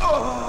Oh!